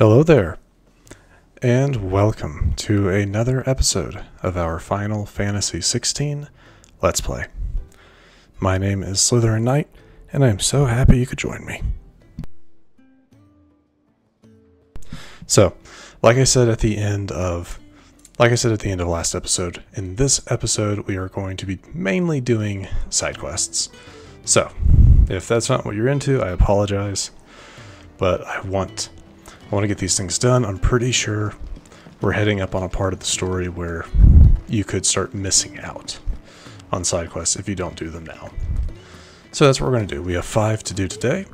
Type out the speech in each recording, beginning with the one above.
Hello there, and welcome to another episode of our Final Fantasy XVI Let's Play. My name is Slytherin Knight, and I'm so happy you could join me. So, like I said at the end of like I said at the end of last episode, in this episode we are going to be mainly doing side quests. So, if that's not what you're into, I apologize, but I want I want to get these things done. I'm pretty sure we're heading up on a part of the story where you could start missing out on side quests if you don't do them now. So that's what we're going to do. We have five to do today.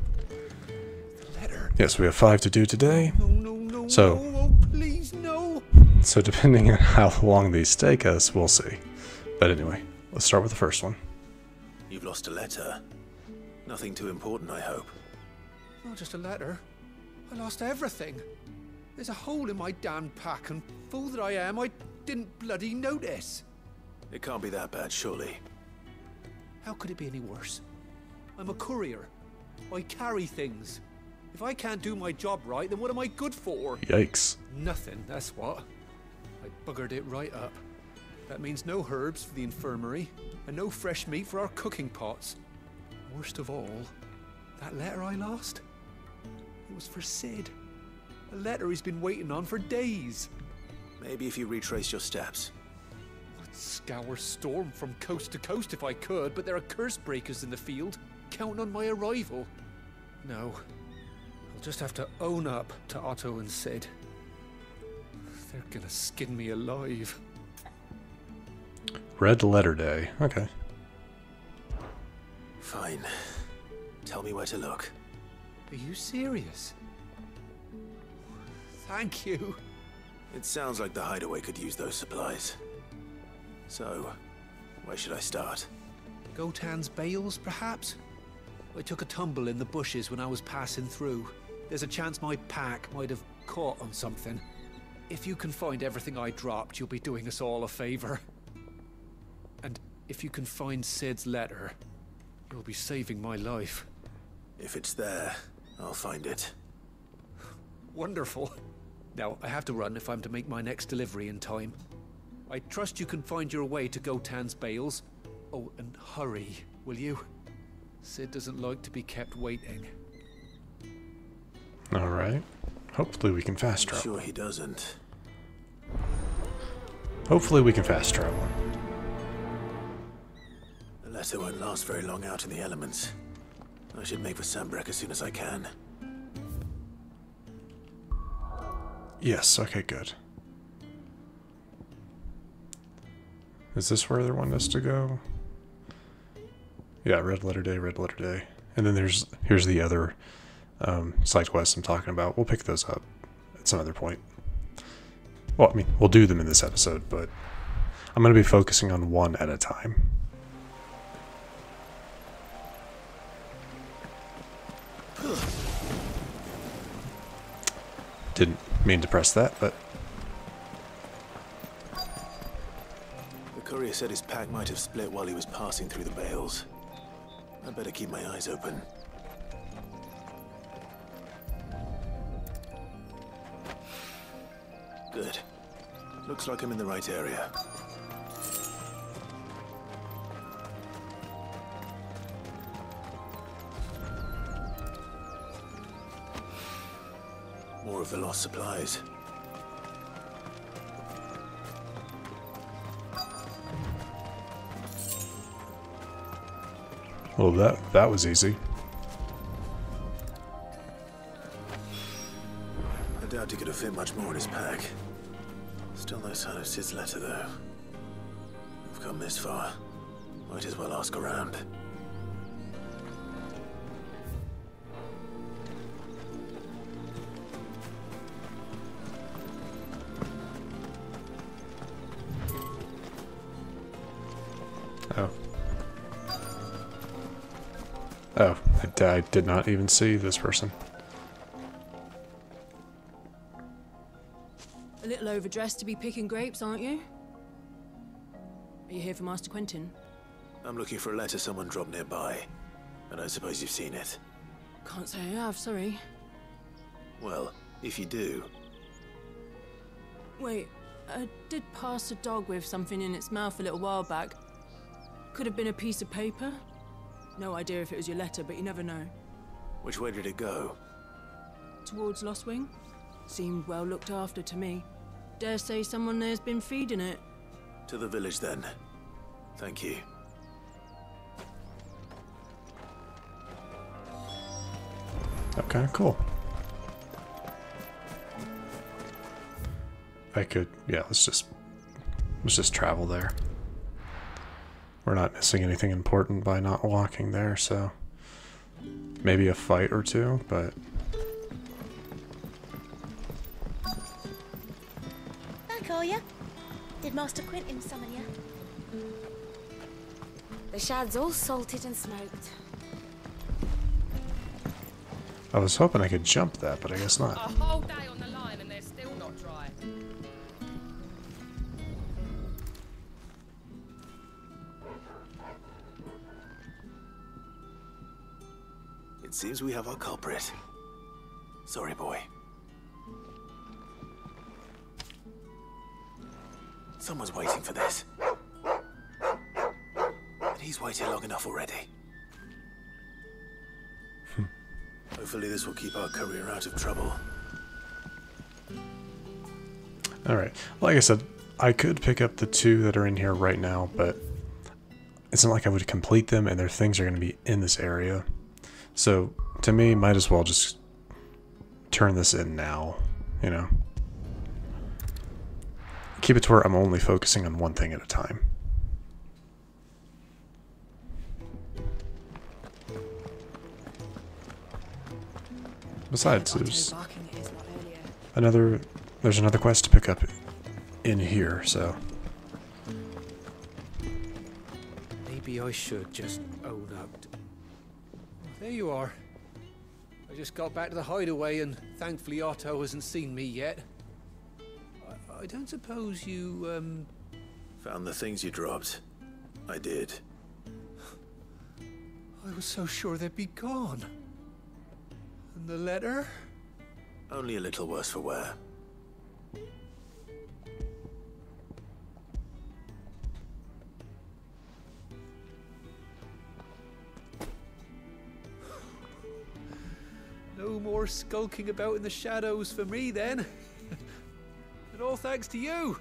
Yes, we have five to do today. No, no, no, So- please. So depending on how long these take us, we'll see. But anyway, let's start with the first one. You've lost a letter. Nothing too important, I hope. Not just a letter. I lost everything. There's a hole in my damn pack, and fool that I am, I didn't bloody notice. It can't be that bad, surely. How could it be any worse? I'm a courier. I carry things. If I can't do my job right, then what am I good for? Yikes. Nothing, that's what. I buggered it right up. That means no herbs for the infirmary, and no fresh meat for our cooking pots. Worst of all, that letter I lost? It was for Sid. A letter he's been waiting on for days. Maybe if you retrace your steps. I'd scour Storm from coast to coast if I could, but there are curse breakers in the field, counting on my arrival. No. I'll just have to own up to Otto and Sid. They're gonna skin me alive. Red letter day. Okay. Fine. Tell me where to look. Are you serious? Thank you. It sounds like the hideaway could use those supplies. So, where should I start? Gotan's bales, perhaps? I took a tumble in the bushes when I was passing through. There's a chance my pack might have caught on something. If you can find everything I dropped, you'll be doing us all a favor. And if you can find Sid's letter, you'll be saving my life. If it's there, I'll find it. Wonderful. Now, I have to run if I'm to make my next delivery in time. I trust you can find your way to Gotan's bales. Oh, and hurry, will you? Sid doesn't like to be kept waiting. Alright. Hopefully we can fast travel. sure he doesn't. Hopefully we can fast travel. The letter won't last very long out in the elements. I should make for Sanbreque as soon as I can. Yes, okay, good. Is this where they want us to go? Yeah, red letter day, red letter day. And then there's here's the other um, side quests I'm talking about. We'll pick those up at some other point. Well, I mean, we'll do them in this episode, but I'm going to be focusing on one at a time. Didn't mean to press that, but The courier said his pack might have split while he was passing through the bales. I'd better keep my eyes open. Good. Looks like I'm in the right area. Of the lost supplies. well, that that was easy. I doubt he could have fit much more in his pack. Still no sign of Sid's letter, though. We've come this far. Might as well ask around. I, I did not even see this person. A little overdressed to be picking grapes, aren't you? Are you here for Master Quentin? I'm looking for a letter someone dropped nearby. And I don't suppose you've seen it. Can't say I have, sorry. Well, If you do, Wait, I did pass a dog with something in its mouth a little while back. Could have been a piece of paper. No idea if it was your letter, but you never know. which way did it go? Towards Lost Wing? Seemed well looked after to me. Dare say someone there's been feeding it. To the village then. Thank you. Okay, cool. I could, yeah, let's just, let's just travel there. We're not missing anything important by not walking there, so maybe a fight or two, but Back are ya? Did Master Quentin summon ya? The shad's all salted and smoked. I was hoping I could jump that, but I guess A not. Seems we have our culprit. Sorry, boy. Someone's waiting for this. And he's waited long enough already. Hmm. Hopefully this will keep our career out of trouble. Alright, like I said, I could pick up the two that are in here right now, but it's not like I would complete them and their things are going to be in this area. So, to me, might as well just turn this in now, you know? Keep it to where I'm only focusing on one thing at a time. Besides, there's another there's another quest to pick up in here, so Maybe I should just own up. There you are. I just got back to the hideaway and thankfully Otto hasn't seen me yet. I, I don't suppose you, um, Found the things you dropped. I did. I was so sure they'd be gone. And the letter? Only a little worse for wear. No more skulking about in the shadows for me then. and all thanks to you.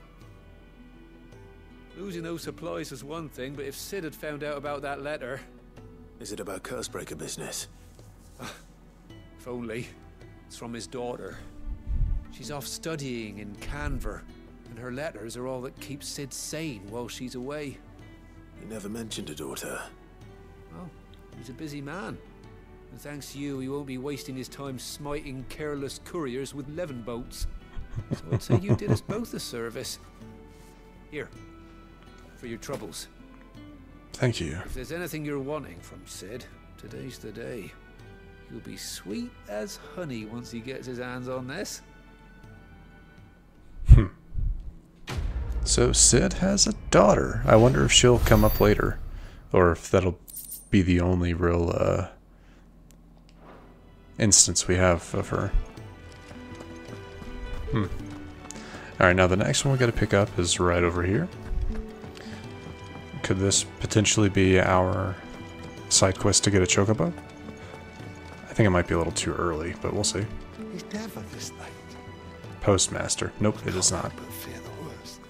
Losing those supplies was one thing, but if Sid had found out about that letter, Is it about Cursebreaker business? if only. It's from his daughter. She's off studying in Kanver, and her letters are all that keeps Sid sane while she's away. You never mentioned a daughter. Oh, he's a busy man. And thanks to you, he won't be wasting his time smiting careless couriers with levin bolts. So I'd say you did us both a service. Here, for your troubles. thank you. If there's anything you're wanting from Sid, today's the day. He'll be sweet as honey once he gets his hands on this. Hmm. So Sid has a daughter. I wonder if she'll come up later, or if that'll be the only real uh, instance we have of her. Hmm. All right, now the next one we got to pick up is right over here. Could this potentially be our side quest to get a chocobo? I think it might be a little too early, but we'll see. He's never this late. Postmaster. Nope, it is not. But fear the worst.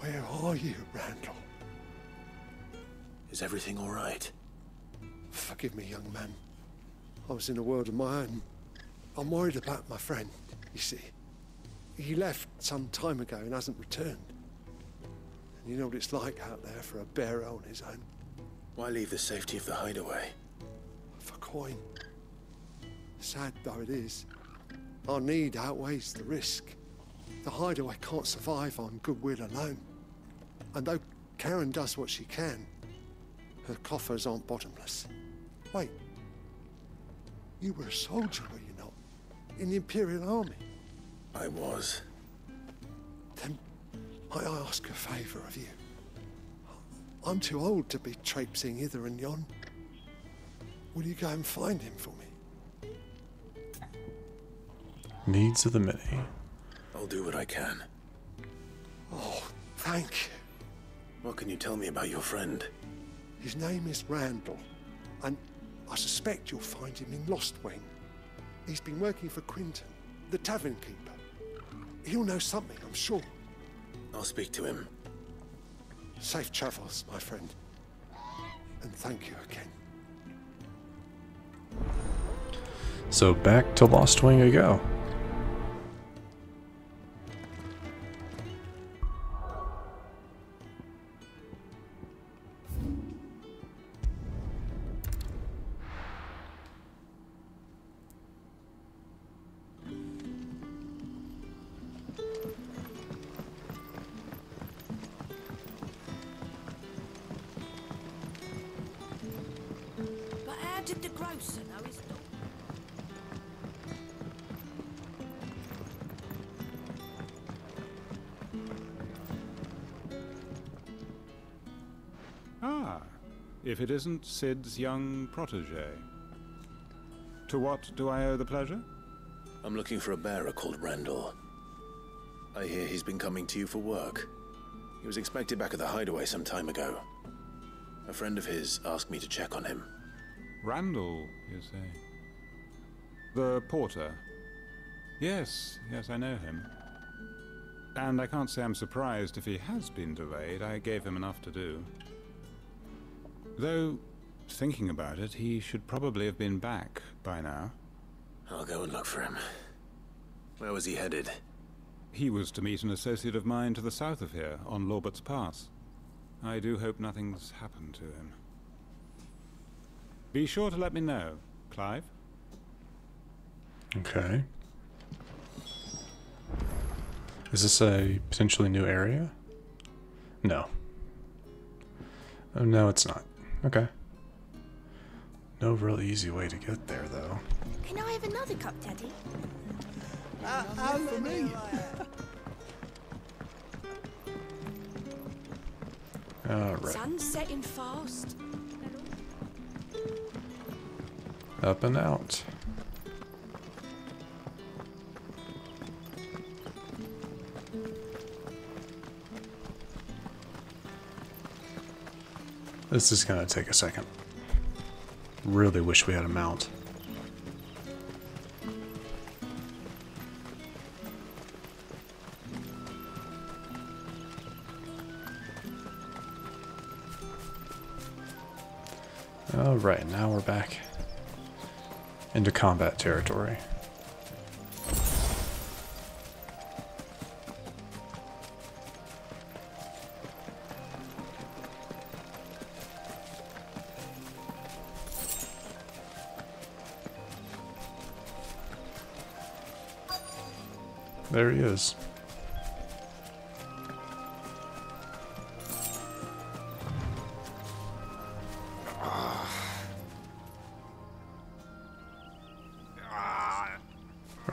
Where are you, Randall? Is everything all right? Forgive me, young man. I was in a world of my own. I'm worried about my friend, you see. He left some time ago and hasn't returned. And you know what it's like out there for a bearer on his own. Why leave the safety of the hideaway? For coin. Sad though it is, our need outweighs the risk. The hideaway can't survive on goodwill alone. And though Karen does what she can, her coffers aren't bottomless. Wait. You were a soldier, were you not? In the Imperial Army? I was. Then might I ask a favour of you? I'm too old to be traipsing hither and yon. Will you go and find him for me? Needs of the many. I'll do what I can. Oh, thank you. What can you tell me about your friend? His name is Randall, and I suspect you'll find him in Lost Wing. He's been working for Quinton, the tavern keeper. He'll know something, I'm sure. I'll speak to him. Safe travels, my friend. And thank you again. So back to Lost Wing I go. Did the grocer know his dog? Ah, if it isn't Sid's young protege. To what do I owe the pleasure? I'm looking for a bearer called Randall. I hear he's been coming to you for work. He was expected back at the hideaway some time ago. A friend of his asked me to check on him. Randall, you say? The porter? Yes, yes, I know him. And I can't say I'm surprised if he has been delayed. I gave him enough to do. Though, thinking about it, he should probably have been back by now. I'll go and look for him. Where was he headed? He was to meet an associate of mine to the south of here, on Lorbert's Pass. I do hope nothing's happened to him. Be sure to let me know, Clive. Okay. Is this a potentially new area? No. Oh, no, it's not. Okay. No real easy way to get there, though. Can I have another cup, Daddy? Uh, for me. Alright. Sun's setting fast. Up and out. This is gonna take a second. Really wish we had a mount. Alright, now we're back into combat territory. There he is.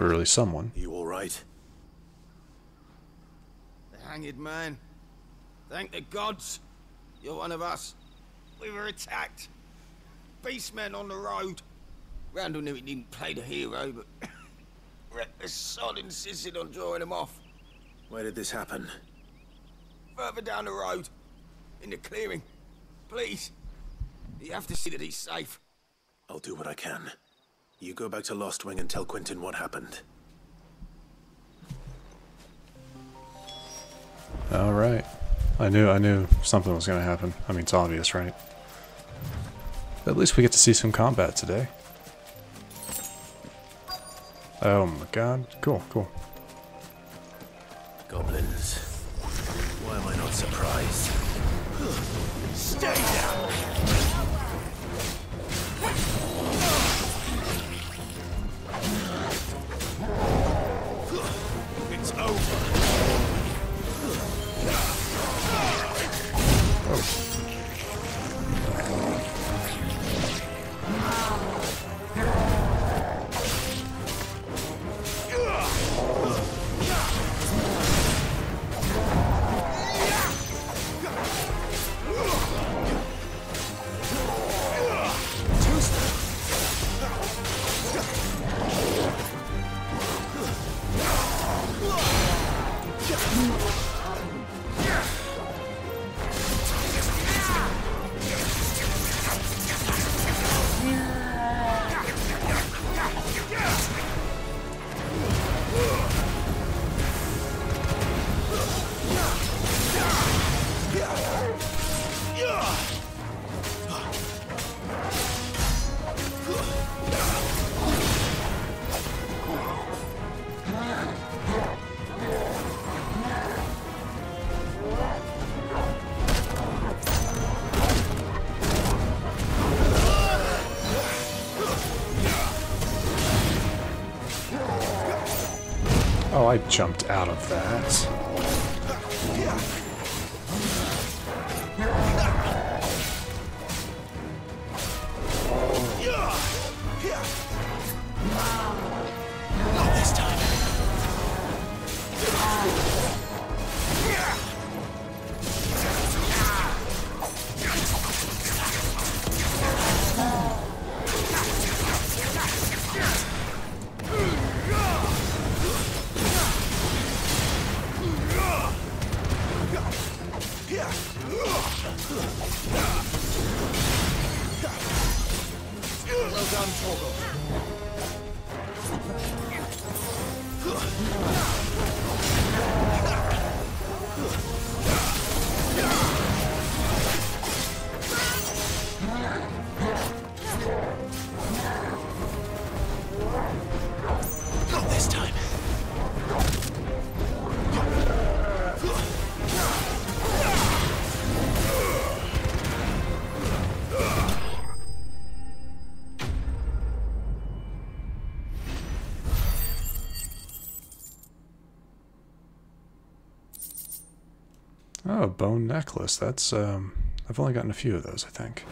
Really someone. You all right? The hanged man. Thank the gods. You're one of us. We were attacked. Beastmen on the road. Randall knew he didn't play the hero, but the sod insisted on drawing him off. Where did this happen? Further down the road. In the clearing. Please. You have to see that he's safe. I'll do what I can. You go back to Lost Wing and tell Quentin what happened. All right. I knew I knew something was going to happen. I mean, it's obvious, right? At least we get to see some combat today. Oh my god. Cool, cool. Goblins. Why am I not surprised? Stay down! I jumped out of that. Oh. Bone necklace. That's, um, I've only gotten a few of those, I think.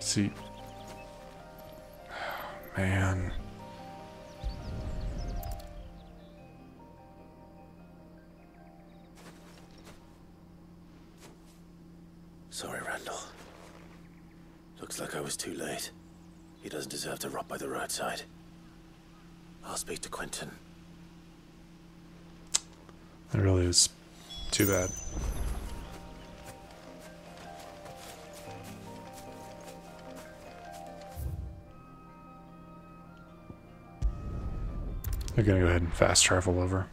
See. Man. Is too bad. They're gonna go ahead and fast travel over.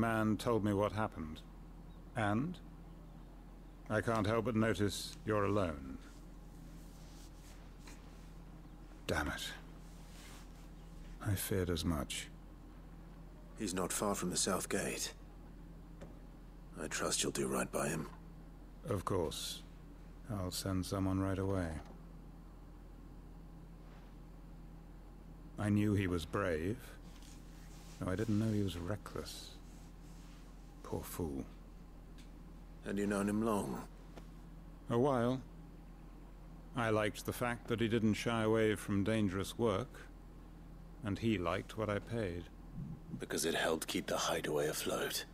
Man told me what happened. And? I can't help but notice you're alone. Damn it. I feared as much. He's not far from the south gate. I trust you'll do right by him. Of course. I'll send someone right away. I knew he was brave, though I didn't know he was reckless. Poor fool. Had you known him long? A while. I liked the fact that he didn't shy away from dangerous work, and he liked what I paid. Because it helped keep the hideaway afloat.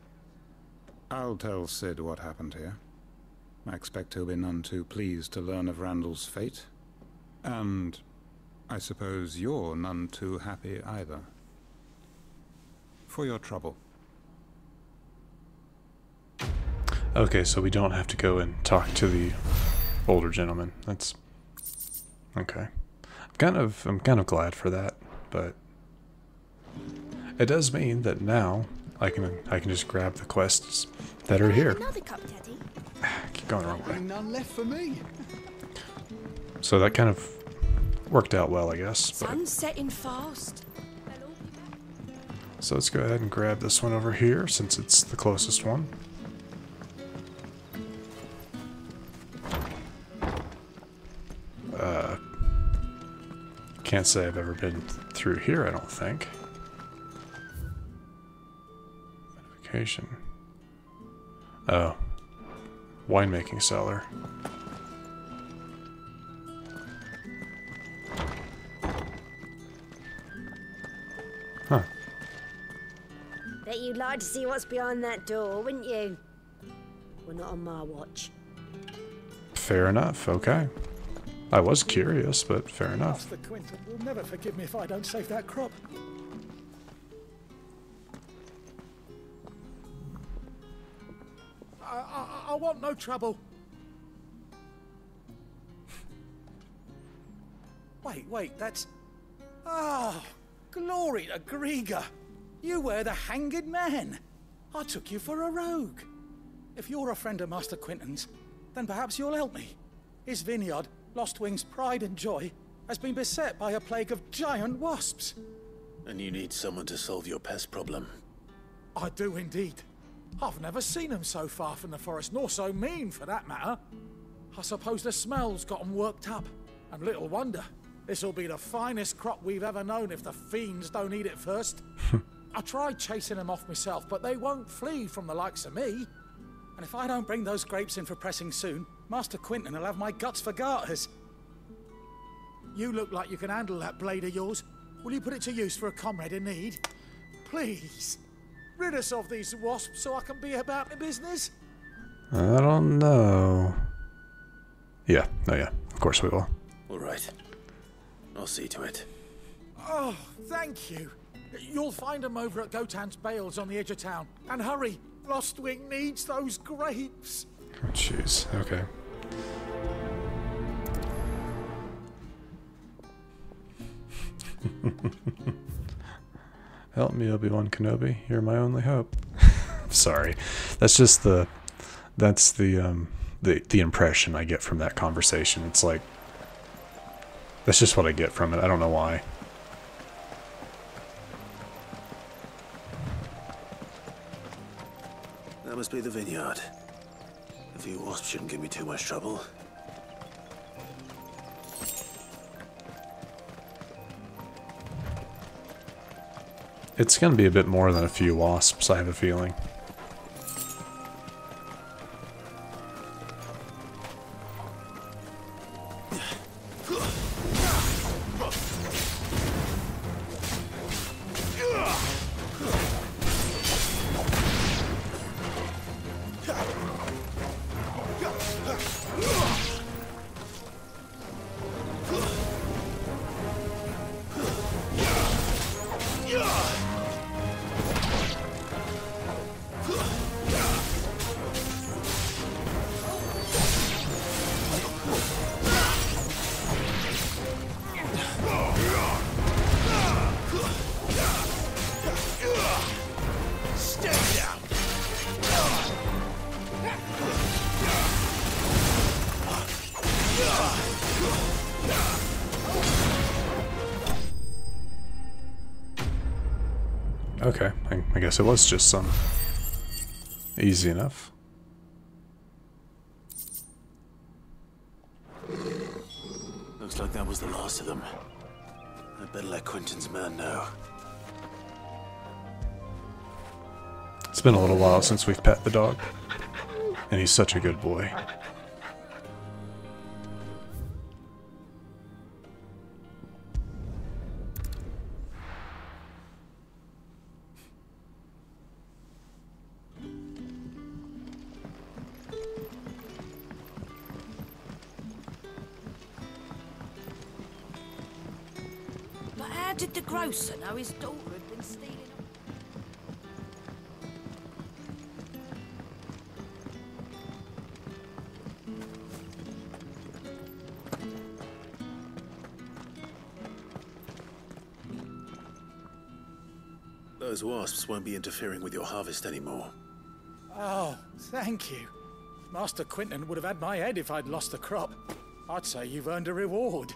I'll tell Sid what happened here. I expect he'll be none too pleased to learn of Randall's fate. And I suppose you're none too happy either. For your trouble. Okay, so we don't have to go and talk to the older gentleman. That's okay. I'm kind of I'm kind of glad for that, but it does mean that now I can I can just grab the quests that are here. Another cup, Teddy. Keep going the wrong way. None left for me. So that kind of worked out well, I guess. But, Sun's setting fast. so let's go ahead and grab this one over here since it's the closest one. Uh, can't say I've ever been through here, I don't think. location. Oh. Winemaking cellar. Huh. Bet you'd like to see what's behind that door, wouldn't you? Well, not on my watch. Fair enough, okay. I was curious, but fair enough. Master Quinton will never forgive me if I don't save that crop. I, I, I want no trouble. Wait, wait, that's... Ah, glory to Greagor. You were the hanged man. I took you for a rogue. If you're a friend of Master Quinton's, then perhaps you'll help me. His vineyard, Lostwing's pride and joy, has been beset by a plague of giant wasps. And you need someone to solve your pest problem. I do indeed. I've never seen them so far from the forest, nor so mean for that matter. I suppose the smell's got 'em worked up. And little wonder. This'll be the finest crop we've ever known if the fiends don't eat it first. I tried chasing them off myself, but they won't flee from the likes of me. And if I don't bring those grapes in for pressing soon, Master Quinton will have my guts for garters. You look like you can handle that blade of yours. Will you put it to use for a comrade in need? Please. Rid us of these wasps so I can be about my business. I don't know. Yeah, oh yeah, of course we will. All right. I'll see to it. Oh, thank you. You'll find them over at Gotan's Bales on the edge of town. And hurry, Lostwing needs those grapes. Jeez, okay. Help me, Obi-Wan Kenobi. You're my only hope. Sorry. That's just the that's the um the the impression I get from that conversation. It's like that's just what I get from it. I don't know why. That must be the vineyard. A few wasps shouldn't give me too much trouble. It's going to be a bit more than a few wasps, I have a feeling. Guess it was just some. Easy enough. Looks like that was the last of them. I'd better let Quentin's man know. It's been a little while since we've pet the dog. And he's such a good boy. Grocer know his daughter had been stealing? Those wasps won't be interfering with your harvest anymore. Oh, thank you. Master Quinton would have had my head if I'd lost the crop. I'd say you've earned a reward.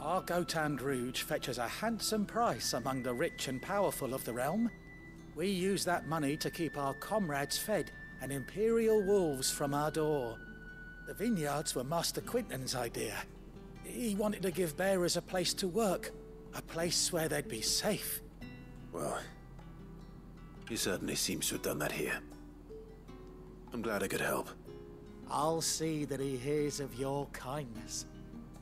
Our Gotan Rouge fetches a handsome price among the rich and powerful of the realm. We use that money to keep our comrades fed and imperial wolves from our door. The vineyards were Master Quinton's idea. He wanted to give bearers a place to work, a place where they'd be safe. Well, He certainly seems to have done that here. I'm glad I could help. I'll see that he hears of your kindness.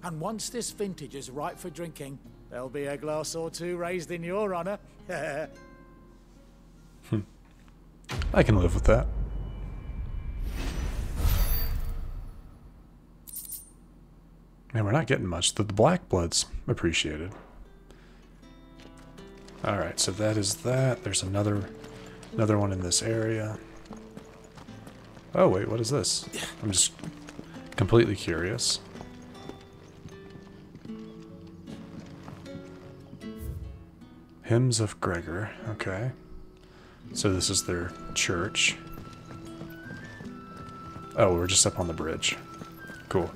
And once this vintage is ripe for drinking, there'll be a glass or two raised in your honor. I can live with that. Man, we're not getting much. The, the black blood's appreciated. Alright, so that is that. There's another another one in this area. Oh wait, what is this? I'm just completely curious. Hymns of Greagor, okay. So this is their church. Oh, we're just up on the bridge. Cool.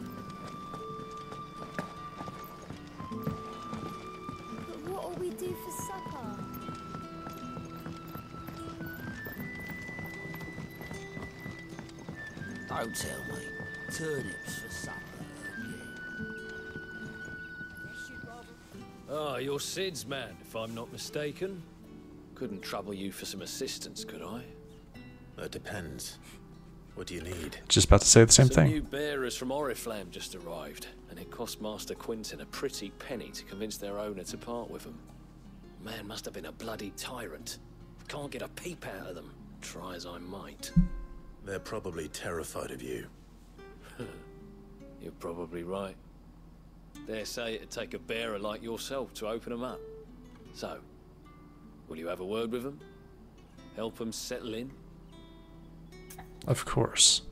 But what'll we do for supper? Don't tell me. Turnips Ah, you're Sid's man, if I'm not mistaken. Couldn't trouble you for some assistance, could I? That depends. What do you need? Just about to say the same some thing. new bearers from Oriflamme just arrived, and it cost Master Quinton a pretty penny to convince their owner to part with them. Man must have been a bloody tyrant. Can't get a peep out of them, try as I might. They're probably terrified of you. You're probably right. Dare say it'd take a bearer like yourself to open them up. So, will you have a word with them? Help them settle in? Of course.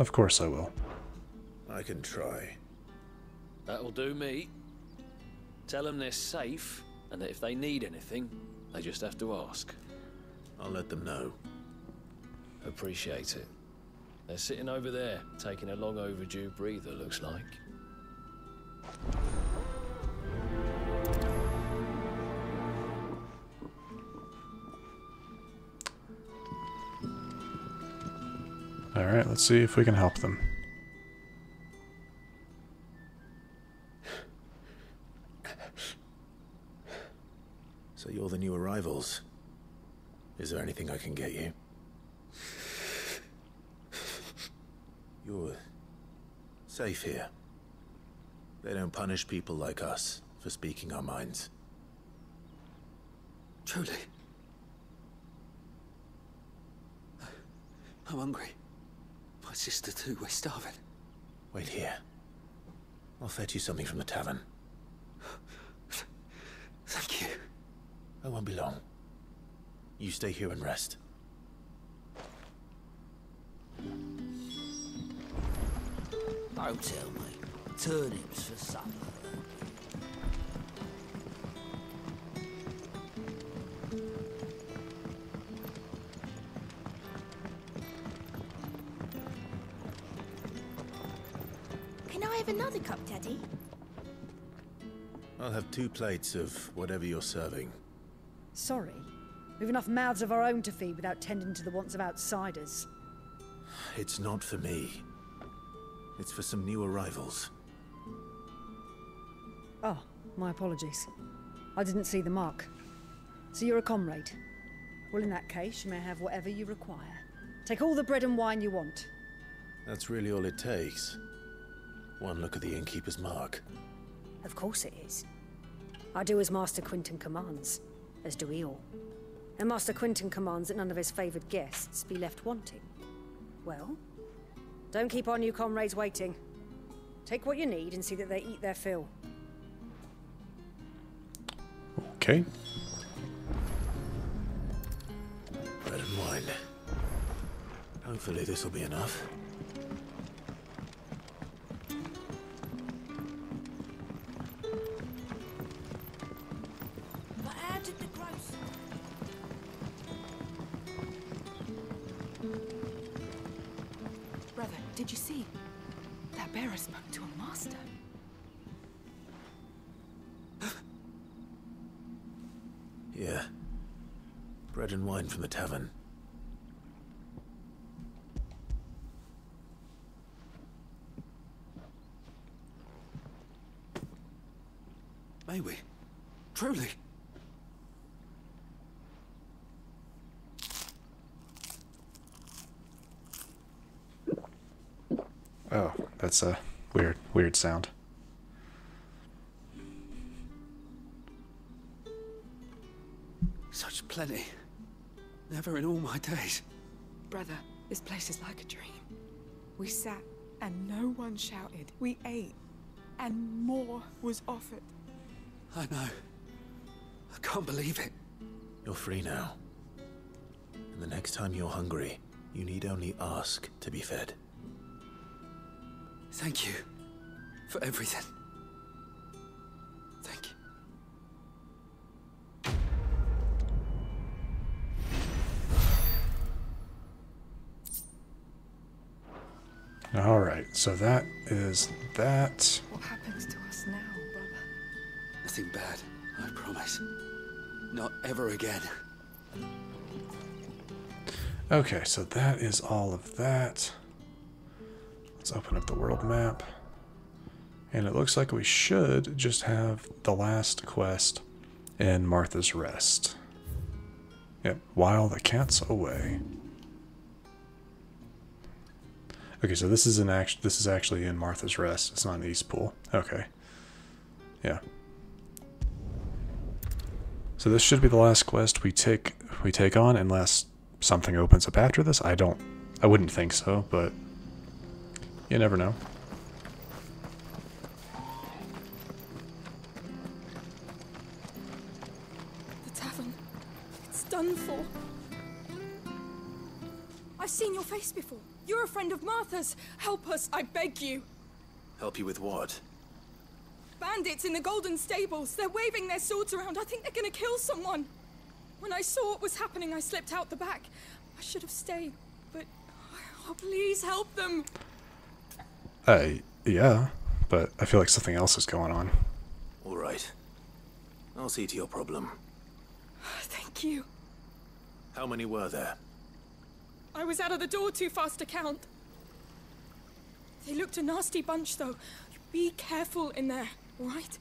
Of course I will. I can try. That'll do me. Tell them they're safe, and that if they need anything, they just have to ask. I'll let them know. Appreciate it. They're sitting over there, taking a long overdue breather, looks like. Alright, let's see if we can help them. So you're the new arrivals. Is there anything I can get you? You're safe here. They don't punish people like us for speaking our minds. Truly. I'm hungry. My sister too, we're starving. Wait here. I'll fetch you something from the tavern. Thank you. I won't be long. You stay here and rest. Don't tell me. Turnips for supper. Have another cup, Daddy? I'll have two plates of whatever you're serving. Sorry. We've enough mouths of our own to feed without tending to the wants of outsiders. It's not for me. It's for some new arrivals. Oh, my apologies. I didn't see the mark. So you're a comrade? Well, in that case, you may have whatever you require. Take all the bread and wine you want. That's really all it takes. One look at the innkeeper's mark. Of course it is. I do as Master Quinton commands, as do we all. And Master Quinton commands that none of his favoured guests be left wanting. Well, don't keep our new comrades waiting. Take what you need and see that they eat their fill. Okay. Bread and wine. Hopefully this will be enough. Did you see? That bearer spoke to a master. Yeah. Bread and wine from the tavern. May we? Truly? That's a weird, weird sound. Such plenty. Never in all my days. Brother, this place is like a dream. We sat and no one shouted. We ate and more was offered. I know. I can't believe it. You're free now. And the next time you're hungry, you need only ask to be fed. Thank you for everything. Thank you. All right, so that is that. What happens to us now, brother? Nothing bad, I promise. Not ever again. Okay, so that is all of that. Let's open up the world map. And it looks like we should just have the last quest in Martha's Rest. Yep, while the cat's away. Okay, so this is an act this is actually in Martha's Rest. It's not in Eastpool. Okay. Yeah. So this should be the last quest we take we take on unless something opens up after this. I don't I wouldn't think so, but you never know. The tavern. It's done for. I've seen your face before. You're a friend of Martha's. Help us, I beg you. Help you with what? Bandits in the Golden Stables. They're waving their swords around. I think they're gonna kill someone. When I saw what was happening, I slipped out the back. I should have stayed, but oh, please help them. Uh yeah, but I feel like something else is going on. All right. I'll see to your problem. Thank you. How many were there? I was out of the door too fast to count. They looked a nasty bunch, though. Be careful in there, all right?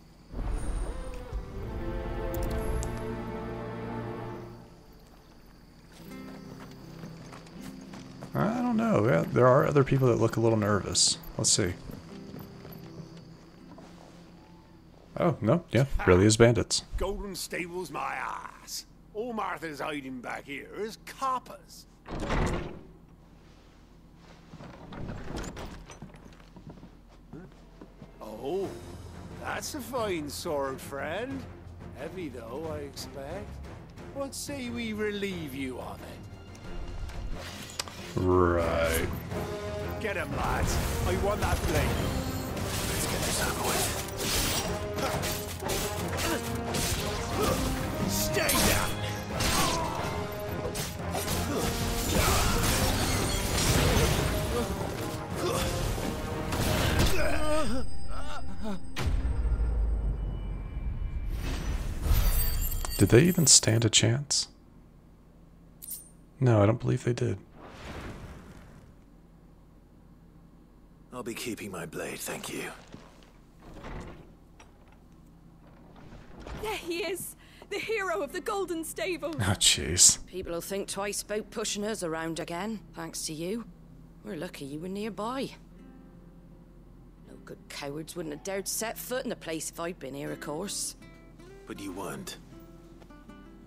I don't know. Yeah, There are other people that look a little nervous. Let's see. Oh, no. Yeah, really is bandits. Golden Stables, my ass. All Martha's hiding back here is coppers. Oh, that's a fine sword, friend. Heavy, though, I expect. What say we relieve you of it? Right. Get him, lads. I want that blade. Let's get this over with. Stay down. Did they even stand a chance? No, I don't believe they did. I'll be keeping my blade, thank you. There he is, the hero of the Golden Stable. Oh, jeez. People will think twice about pushing us around again, thanks to you. We're lucky you were nearby. No good cowards wouldn't have dared set foot in the place if I'd been here, of course. But you weren't.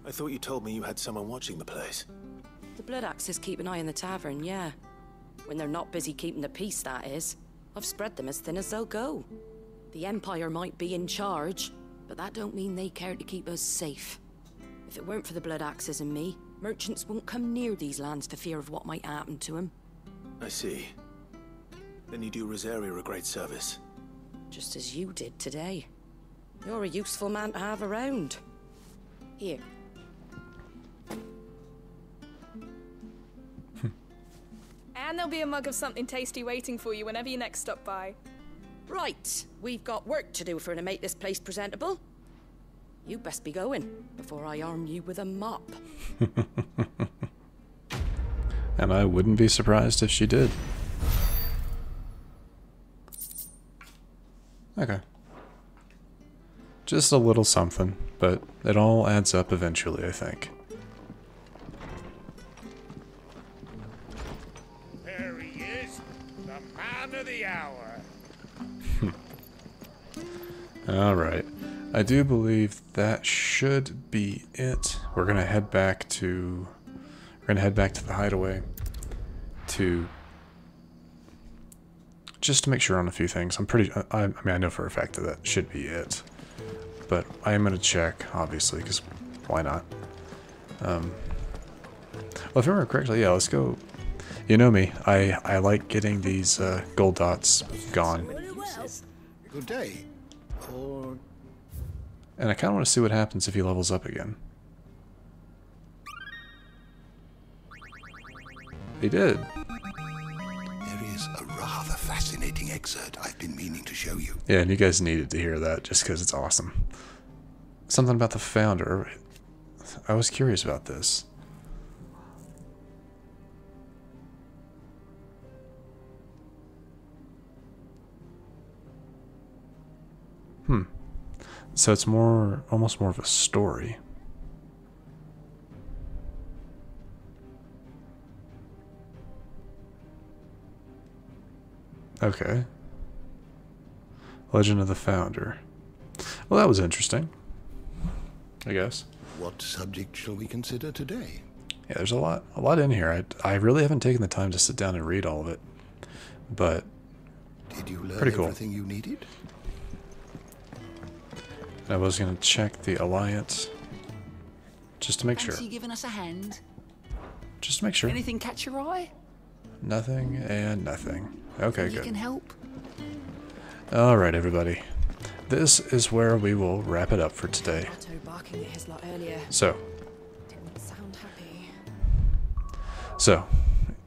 I thought you told me you had someone watching the place. The Blood Axes keep an eye on the tavern, yeah. When they're not busy keeping the peace, that is. I've spread them as thin as they'll go. The Empire might be in charge, but that don't mean they care to keep us safe. If it weren't for the Blood Axes and me, merchants won't come near these lands for fear of what might happen to them. I see. Then you do Rosaria a great service. Just as you did today. You're a useful man to have around. Here. And there'll be a mug of something tasty waiting for you whenever you next stop by. Right, we've got work to do for her to make this place presentable. You best be going before I arm you with a mop. And I wouldn't be surprised if she did. Okay. Just a little something, but it all adds up eventually, I think. All right. I do believe that should be it. We're gonna head back to we're gonna head back to the hideaway to just to make sure on a few things. I'm pretty I, I mean I know for a fact that that should be it. But I am gonna check obviously because why not? Um, well, if I remember correctly, yeah, let's go. You know me. I I like getting these uh, gold dots gone. Good day. Or And I kind of want to see what happens if he levels up again. He did. there is a rather fascinating excerpt I've been meaning to show you. Yeah, and you guys needed to hear that just because it's awesome. Something about the founder. I was curious about this. Hmm. So it's more, almost more of a story. Okay. Legend of the Founder. Well, that was interesting. I guess. What subject shall we consider today? Yeah, there's a lot, a lot in here. I, I really haven't taken the time to sit down and read all of it, but Did you learn pretty cool. everything you needed? I was gonna check the alliance just to make sure. Fancy giving us a hand? Just to make sure. Anything catch your eye? Nothing and nothing. Okay, you good. can help. All right, everybody. This is where we will wrap it up for today. Otto barking at his lot earlier. So, Didn't sound happy. So,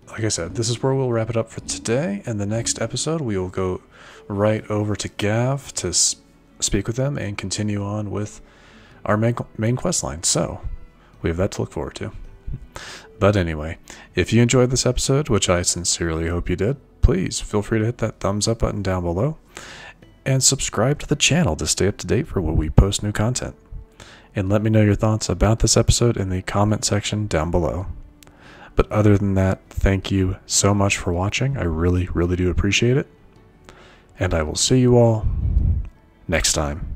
like I said, this is where we'll wrap it up for today. And the next episode, we will go right over to Gav to speak with them and continue on with our main, main quest line. So, we have that to look forward to. But anyway, if you enjoyed this episode, which I sincerely hope you did, please feel free to hit that thumbs up button down below and subscribe to the channel to stay up to date for when we post new content. And let me know your thoughts about this episode in the comment section down below. But other than that, thank you so much for watching. I really, really do appreciate it. And I will see you all next time.